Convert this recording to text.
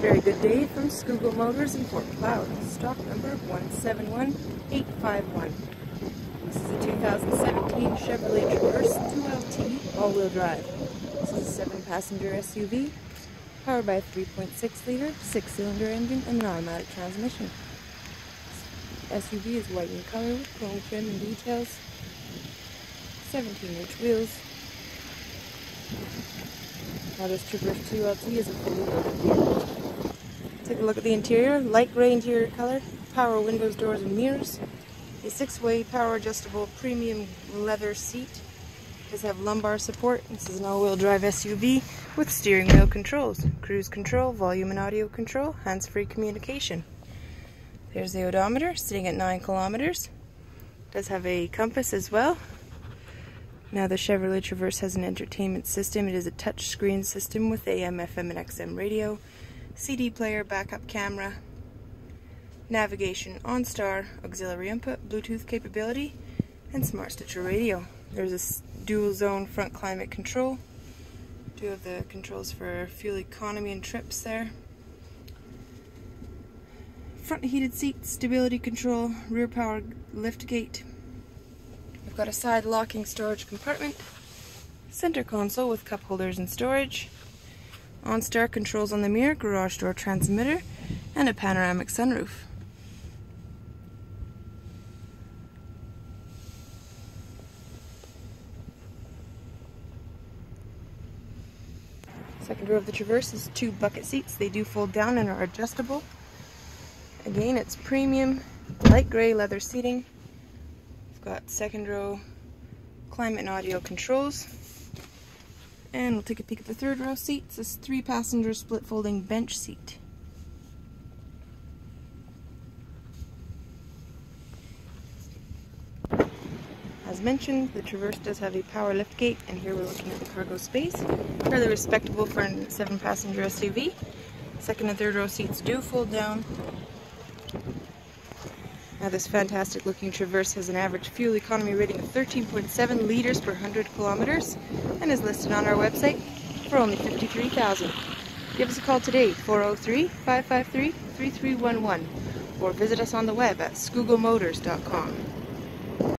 Very good day from Scougall Motors in Fort Macleod. Stock number 171851. This is a 2017 Chevrolet Traverse 2LT all-wheel drive. This is a seven-passenger SUV powered by a 3.6-liter six-cylinder engine and an automatic transmission. This SUV is white in color with chrome trim and details. 17-inch wheels. Now this Traverse 2LT is a fully loaded vehicle. Take a look at the interior. Light gray interior color, power windows, doors, and mirrors. A six-way power adjustable premium leather seat. Does have lumbar support. This is an all-wheel drive SUV with steering wheel controls, cruise control, volume and audio control, hands-free communication. There's the odometer sitting at 9 kilometers. Does have a compass as well. Now the Chevrolet Traverse has an entertainment system. It is a touch screen system with AM, FM, and XM radio. CD player, backup camera, navigation, OnStar, auxiliary input, Bluetooth capability, and Smart Stitcher radio. There's a dual zone front climate control. Two of the controls for fuel economy and trips there. Front heated seat, stability control, rear power lift gate. We've got a side locking storage compartment, center console with cup holders and storage, OnStar controls on the mirror, garage door transmitter, and a panoramic sunroof. Second row of the Traverse is two bucket seats. They do fold down and are adjustable. Again, it's premium light gray leather seating. We've got second row climate and audio controls. And we'll take a peek at the third row seats. This three passenger split folding bench seat. As mentioned, the Traverse does have a power lift gate, and here we're looking at the cargo space. Fairly respectable for a seven passenger SUV. Second and third row seats do fold down. Now this fantastic looking Traverse has an average fuel economy rating of 13.7 liters per 100 kilometers and is listed on our website for only 53000 Give us a call today, 403-553-3311 or visit us on the web at scougallmotors.com.